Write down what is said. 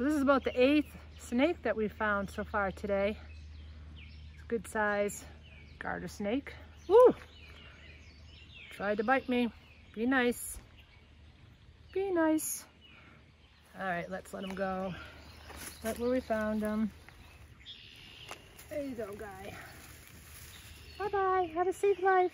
So this is about the eighth snake that we found so far today. It's a Good size garter snake. Ooh! Tried to bite me. Be nice. Be nice. All right, let's let him go. That's where we found him. There you go, guy. Bye-bye. Have a safe life.